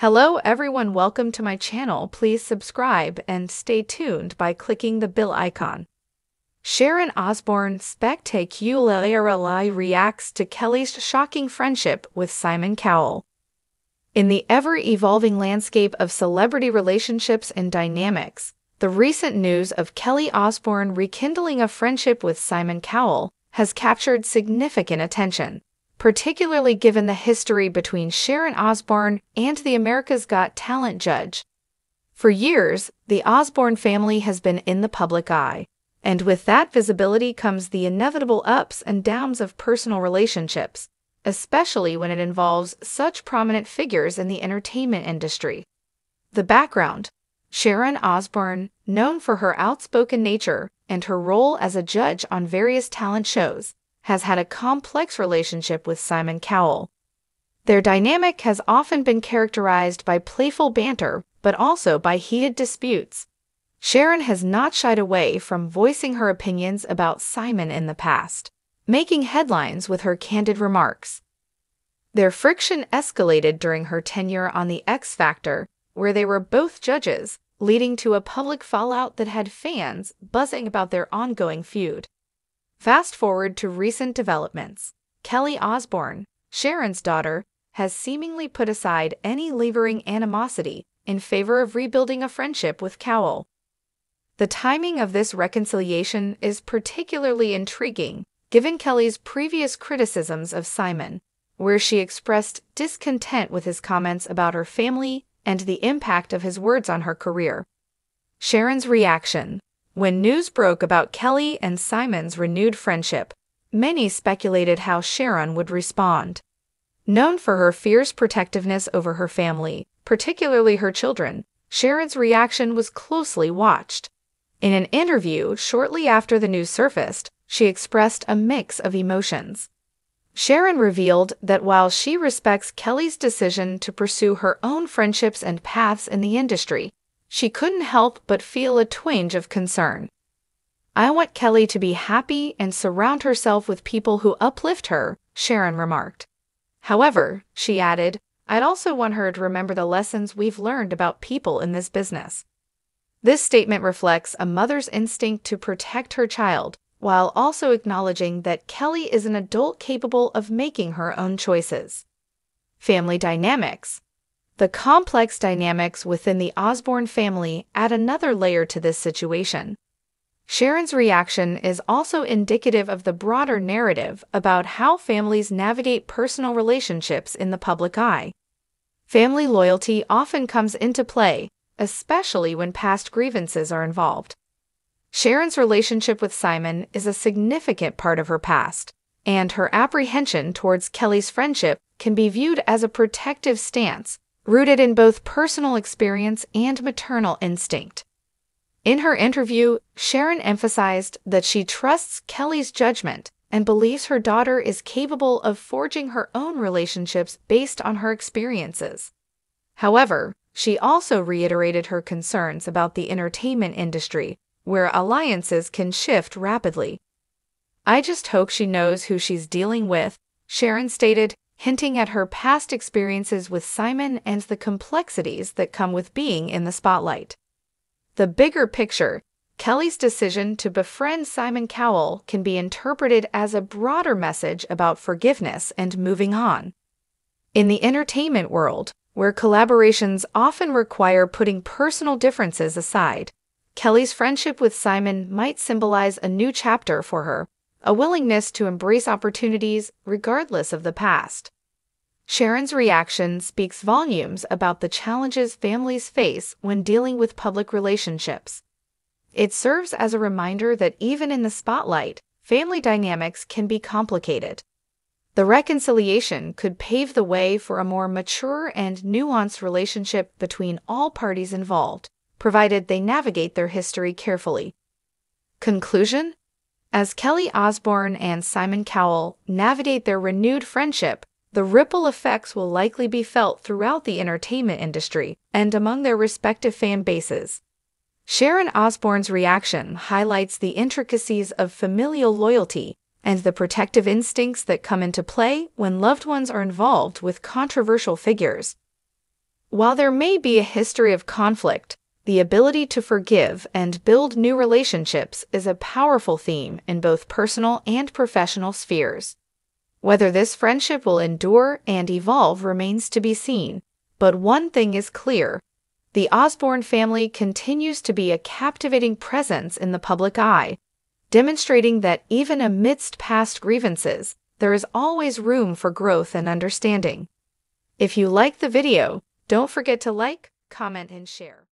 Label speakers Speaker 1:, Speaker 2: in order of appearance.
Speaker 1: Hello everyone, welcome to my channel. Please subscribe and stay tuned by clicking the bell icon. Sharon Osbourne spectacularly reacts to Kelly's shocking friendship with Simon Cowell. In the ever-evolving landscape of celebrity relationships and dynamics, the recent news of Kelly Osbourne rekindling a friendship with Simon Cowell has captured significant attention particularly given the history between Sharon Osbourne and the America's Got Talent judge. For years, the Osbourne family has been in the public eye, and with that visibility comes the inevitable ups and downs of personal relationships, especially when it involves such prominent figures in the entertainment industry. The background Sharon Osbourne, known for her outspoken nature and her role as a judge on various talent shows, has had a complex relationship with Simon Cowell. Their dynamic has often been characterized by playful banter, but also by heated disputes. Sharon has not shied away from voicing her opinions about Simon in the past, making headlines with her candid remarks. Their friction escalated during her tenure on The X Factor, where they were both judges, leading to a public fallout that had fans buzzing about their ongoing feud. Fast forward to recent developments. Kelly Osbourne, Sharon's daughter, has seemingly put aside any lingering animosity in favor of rebuilding a friendship with Cowell. The timing of this reconciliation is particularly intriguing, given Kelly's previous criticisms of Simon, where she expressed discontent with his comments about her family and the impact of his words on her career. Sharon's reaction when news broke about Kelly and Simon's renewed friendship, many speculated how Sharon would respond. Known for her fierce protectiveness over her family, particularly her children, Sharon's reaction was closely watched. In an interview shortly after the news surfaced, she expressed a mix of emotions. Sharon revealed that while she respects Kelly's decision to pursue her own friendships and paths in the industry, she couldn't help but feel a twinge of concern. I want Kelly to be happy and surround herself with people who uplift her, Sharon remarked. However, she added, I'd also want her to remember the lessons we've learned about people in this business. This statement reflects a mother's instinct to protect her child, while also acknowledging that Kelly is an adult capable of making her own choices. Family dynamics the complex dynamics within the Osbourne family add another layer to this situation. Sharon's reaction is also indicative of the broader narrative about how families navigate personal relationships in the public eye. Family loyalty often comes into play, especially when past grievances are involved. Sharon's relationship with Simon is a significant part of her past, and her apprehension towards Kelly's friendship can be viewed as a protective stance rooted in both personal experience and maternal instinct. In her interview, Sharon emphasized that she trusts Kelly's judgment and believes her daughter is capable of forging her own relationships based on her experiences. However, she also reiterated her concerns about the entertainment industry, where alliances can shift rapidly. I just hope she knows who she's dealing with, Sharon stated, hinting at her past experiences with Simon and the complexities that come with being in the spotlight. The bigger picture, Kelly's decision to befriend Simon Cowell can be interpreted as a broader message about forgiveness and moving on. In the entertainment world, where collaborations often require putting personal differences aside, Kelly's friendship with Simon might symbolize a new chapter for her a willingness to embrace opportunities regardless of the past. Sharon's reaction speaks volumes about the challenges families face when dealing with public relationships. It serves as a reminder that even in the spotlight, family dynamics can be complicated. The reconciliation could pave the way for a more mature and nuanced relationship between all parties involved, provided they navigate their history carefully. Conclusion as Kelly Osbourne and Simon Cowell navigate their renewed friendship, the ripple effects will likely be felt throughout the entertainment industry and among their respective fan bases. Sharon Osbourne's reaction highlights the intricacies of familial loyalty and the protective instincts that come into play when loved ones are involved with controversial figures. While there may be a history of conflict, the ability to forgive and build new relationships is a powerful theme in both personal and professional spheres. Whether this friendship will endure and evolve remains to be seen, but one thing is clear the Osbourne family continues to be a captivating presence in the public eye, demonstrating that even amidst past grievances, there is always room for growth and understanding. If you like the video, don't forget to like, comment, and share.